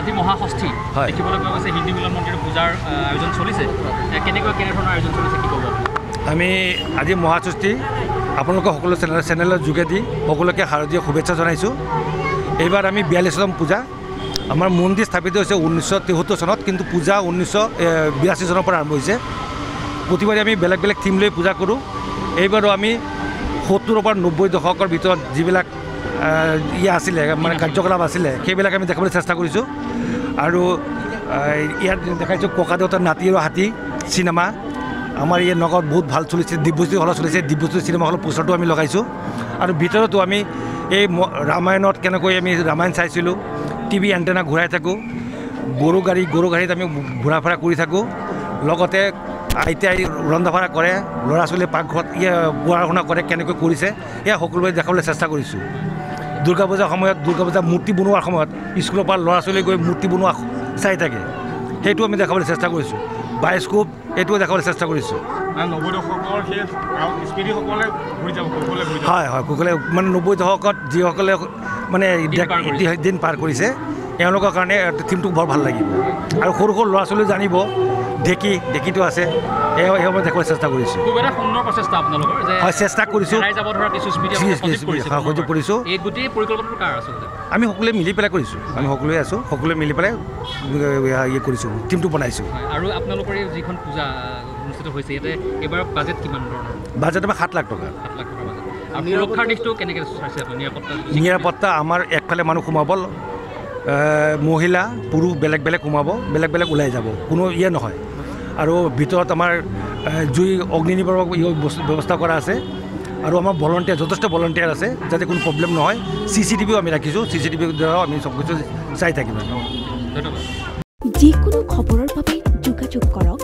আজি মহাষষ্ঠী। দেখিবলৈ পোৱা গৈছে হিন্দী মিলন মন্দিৰৰ পূজাৰ আয়োজন চলিছে। কেনেকুৱা কেনেধৰণৰ আয়োজন চলিছে কি ক'ব? আমি আজি মহাষষ্ঠী আপোনালোকৰ সকলো চেনেল চেনেলৰ যোগেদি সকলোকে শাৰদীয় শুভেচ্ছা জনাইছোঁ। এইবাৰ আমি বিয়াল্লিছতম পূজা। আমাৰ মন্দিৰ স্থাপিত হৈছে ঊনৈছশ তেসত্তৰ চনত কিন্তু পূজা ঊনৈছশ বিৰাশী চনৰ পৰা আৰম্ভ হৈছে। প্ৰতিবাৰে আমি বেলেগ বেলেগ থিম লৈ পূজা কৰোঁ। এইবাৰো আমি সত্তৰৰ পৰা নব্বৈ দশকৰ ভিতৰত যিবিলাক ইয়ে আছিলে মানে কাৰ্যকলাপ আছিলে সেইবিলাক আমি দেখাবলৈ চেষ্টা কৰিছোঁ। আৰু ইয়াত দেখাইছোঁ ককা দেউতাৰ নাতি আৰু হাতী চিনেমা। আমাৰ এই নগাঁৱত বহুত ভাল চলিছে দিব্যজ্যোতি হলত চলিছে দিব্যজ্যোতি চিনেমা হলৰ পোষ্টাৰটো আমি লগাইছোঁ। আৰু ভিতৰতো আমি এই ৰামায়ণত কেনেকৈ আমি ৰামায়ণ চাইছিলোঁ টিভি এণ্টেনা ঘূৰাই থাকোঁ গৰু গাড়ী গৰু গাড়ীত আমি ঘূৰা ফুৰা কৰি থাকোঁ। লগতে আইতাই ৰন্ধা বঢ়া কৰে ল'ৰা ছোৱালীয়ে পাকঘৰত ইয়ে পঢ়া শুনা কৰে কেনেকৈ কৰিছে এয়া সকলোৱে দেখাবলৈ চেষ্টা কৰিছোঁ। দুৰ্গা পূজাৰ সময়ত দুৰ্গা পূজা মূৰ্তি বনোৱাৰ সময়ত স্কুলৰ পৰা ল'ৰা ছোৱালী গৈ মূৰ্তি বনোৱা চাই থাকে। সেইটো আমি দেখাবলৈ চেষ্টা কৰিছোঁ। বায়স্কোপ এইটোও দেখাবলৈ চেষ্টা কৰিছোঁ। হয় হয় মানে নব্বৈ দশকত যিসকলে মানে দিন পাৰ কৰিছে। তেওঁলোকৰ কাৰণে থিমটো বৰ ভাল লাগিব আৰু সৰু সৰু ল'ৰা ছোৱালীও জানিব ঢেঁকী ঢেঁকীটো আছে। সময় দেখাবলৈ চেষ্টা কৰিছোঁ। হয় চেষ্টা কৰিছোঁ। সজীৱ কৰিছে আমি সকলোৱে মিলি পেলাই কৰিছোঁ। আমি সকলোৱে আছোঁ সকলোৱে মিলি পেলাই ইয়ে কৰিছোঁ টীমটো বনাইছোঁ। আৰু আপোনালোকৰ যিখন পূজা অনুষ্ঠিত হৈছে ইয়াতে এইবাৰ বাজেট কিমান ধৰণৰ? বাজেট আমাৰ সাত লাখ টকা। সাত লাখ সুৰক্ষাৰ দিশটো কেনেকৈ নিৰাপত্তা আমাৰ একফালে মানুহ সোমাব মহিলা, পুৰুষ বেলেগ বেলেগ সোমাব, বেলেগ বেলেগ ওলাই যাব, কোনো ইয়ে নহয়। আৰু ভিতৰত আমাৰ জুই অগ্নি বস্তু- ব্যৱস্থা কৰা আছে। আৰু আমাৰ ভলণ্টিয়াৰ, যথেষ্ট ভলণ্টিয়াৰ আছে, যাতে কোনো প্ৰব্লেম নহয়। চি চি টিভিও আমি ৰাখিছোঁ চি চি টিভিৰ দ্বাৰাও আমি চব কিছু চাই থাকিম যিকোনো খবৰৰ বাবে যোগাযোগ কৰক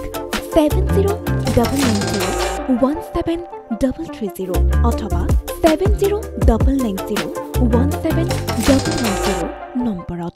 seven zero' double nine zero' one seven double three zero' অথবা seven zero' double nine zero' one seven double nine zero' 弄不着。